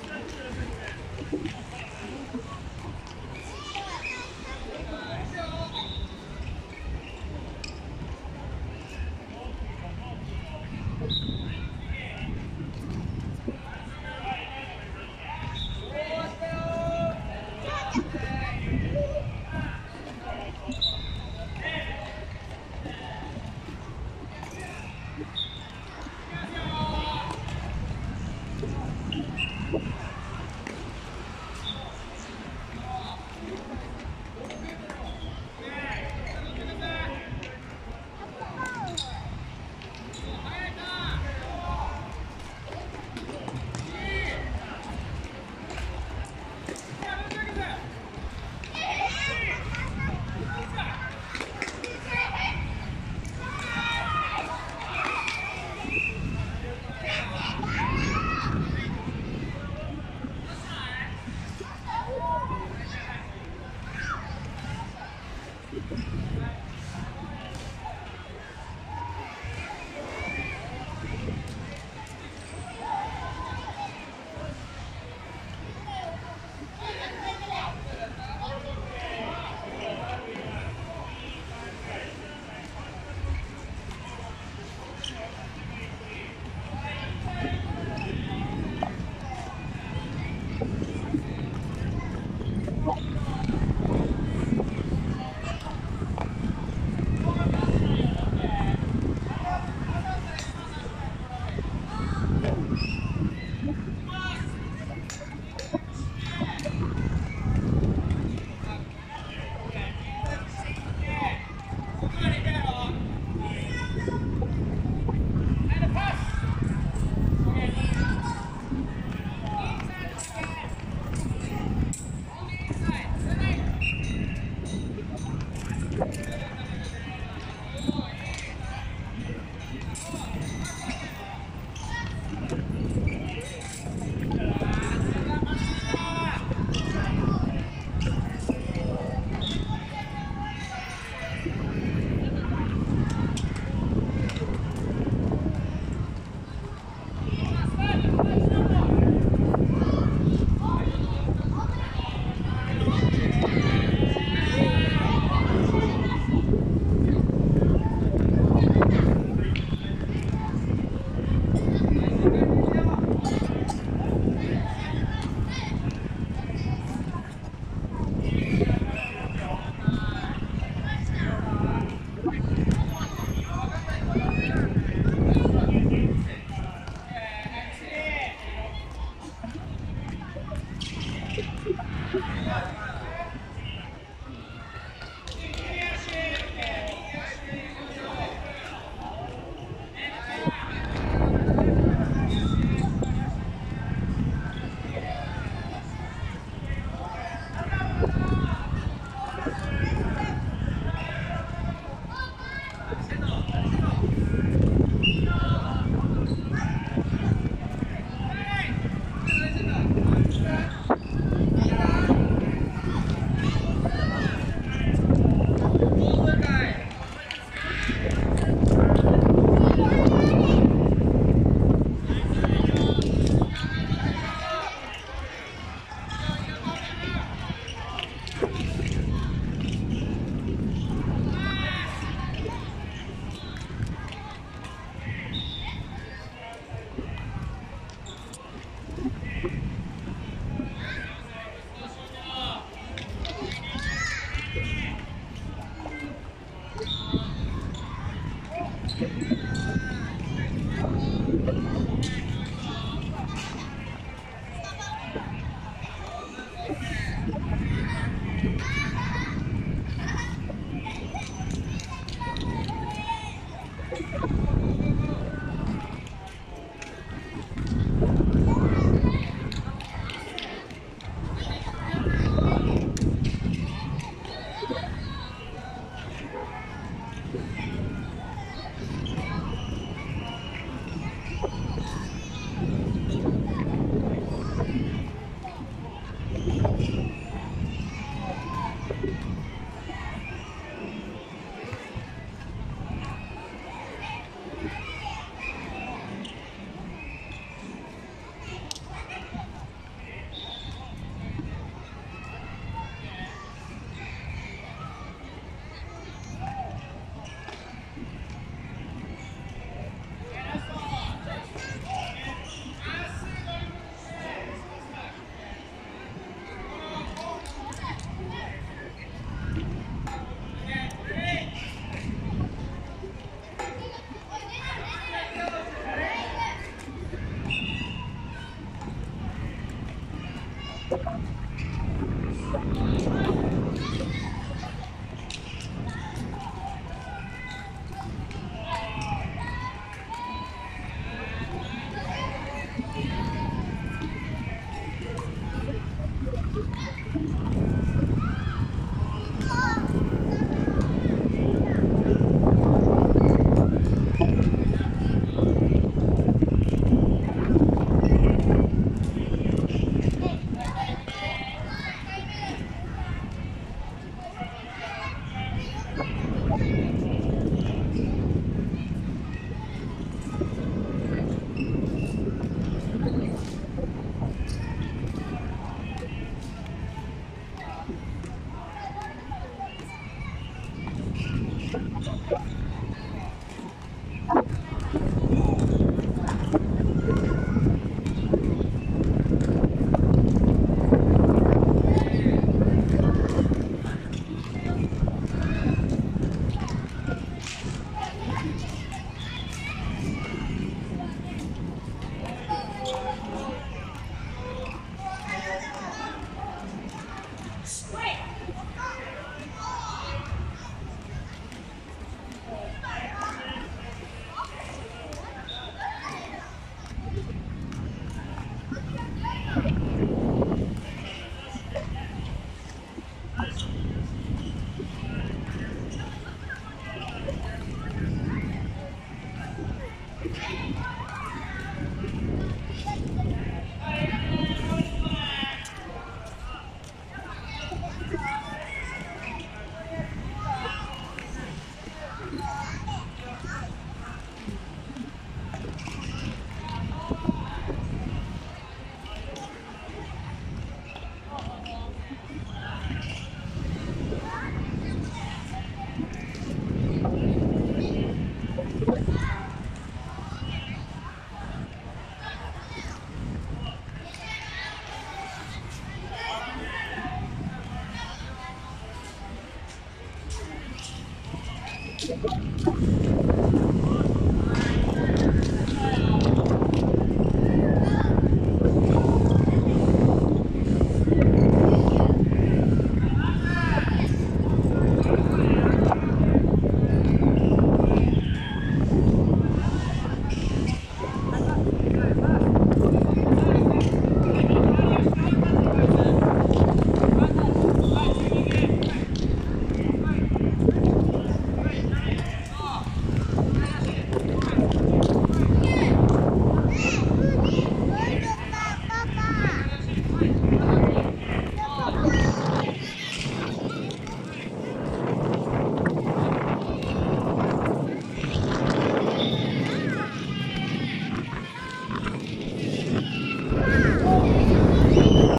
よかった。